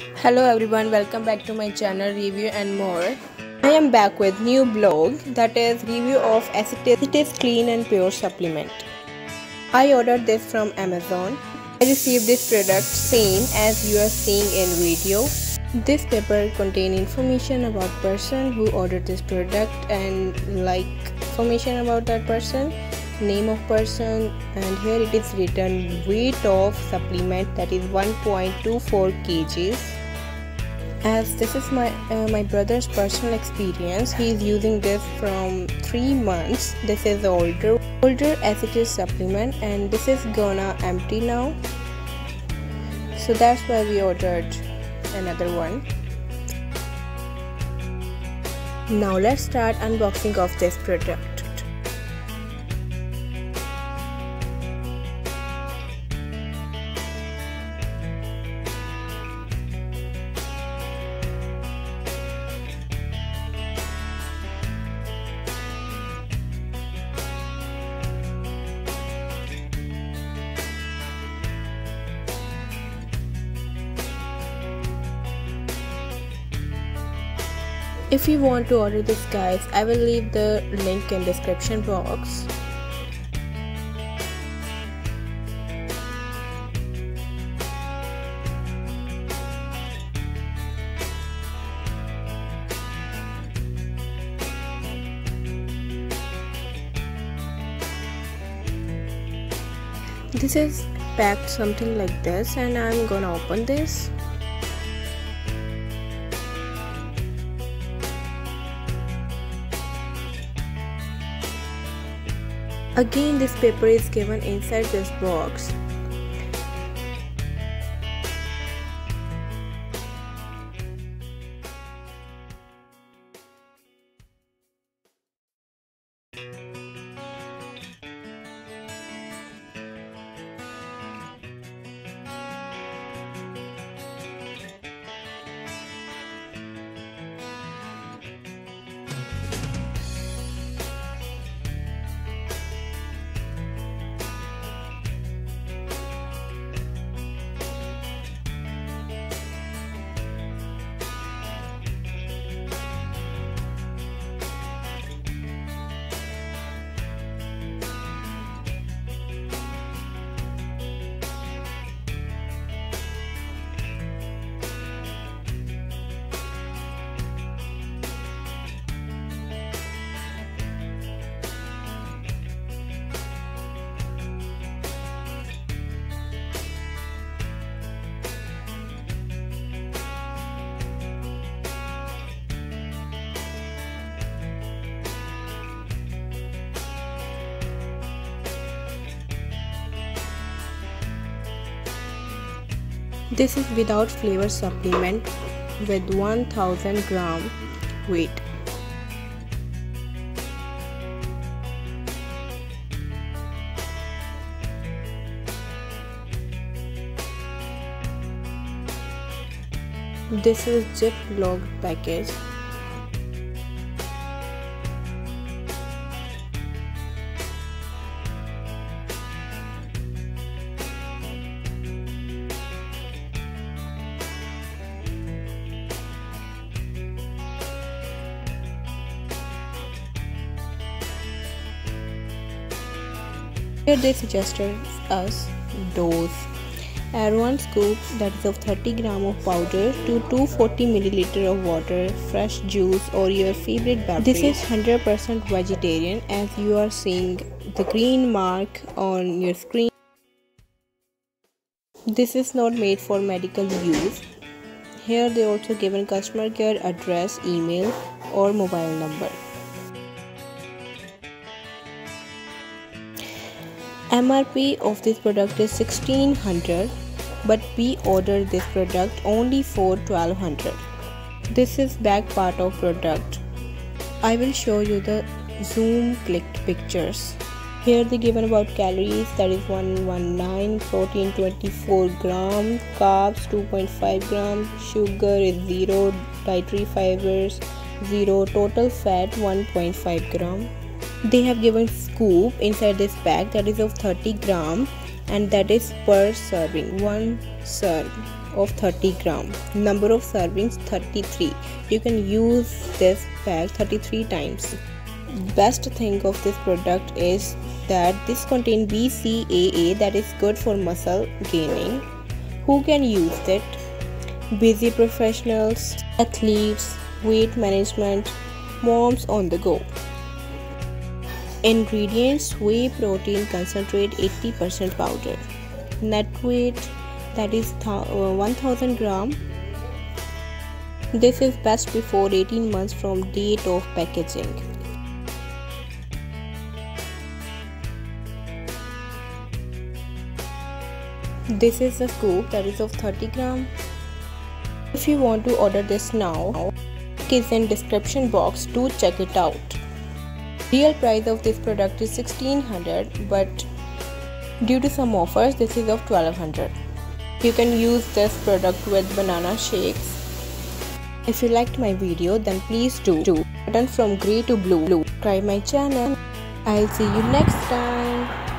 hello everyone welcome back to my channel review and more. I am back with new blog that is review of AS-IT-IS clean and pure supplement. I ordered this from amazon. I received this product same as you are seeing in video. This paper contain information about person who ordered this product and like information about that person name of person and here it is written weight of supplement that is 1.24 kgs. As this is my uh, my brother's personal experience he is using this from three months. This is older older as it is supplement and this is gonna empty now. So that's why we ordered another one. Now let's start unboxing of this product if you want to order this guys i will leave the link in description box. This is packed something like this and i'm gonna open this Again this paper is given inside this box. This is without flavor supplement with 1000 gram weight. This is Ziploc package Here they suggested us dose. Add 1 scoop that is of 30 gram of powder to 240 milliliter of water, fresh juice or your favorite beverage. This is 100% vegetarian as you are seeing the green mark on your screen. This is not made for medical use. Here they also given customer care address, email or mobile number. MRP of this product is 1600 but we ordered this product only for 1200 this is back part of product. I will show you the zoom clicked pictures. Here they given about calories that is 119 protein 24 gram carbs 2.5 gram sugar is 0 dietary fibers 0 total fat 1.5 gram they have given scoop inside this bag that is of 30 gram and that is per serving. One serve of 30 gram. Number of servings 33 you can use this pack 33 times. Best thing of this product is that this contain BCAA that is good for muscle gaining. Who can use it? Busy professionals athletes weight management moms on the go ingredients whey protein concentrate 80% powder. Net weight that is uh, 1000 gram. This is best before 18 months from date of packaging. This is a scoop that is of 30 gram. If you want to order this now link is in description box do check it out real price of this product is 1600 but due to some offers this is of 1200 you can use this product with banana shakes. If you liked my video then please do. Button from gray to blue. Try my channel. I'll see you next time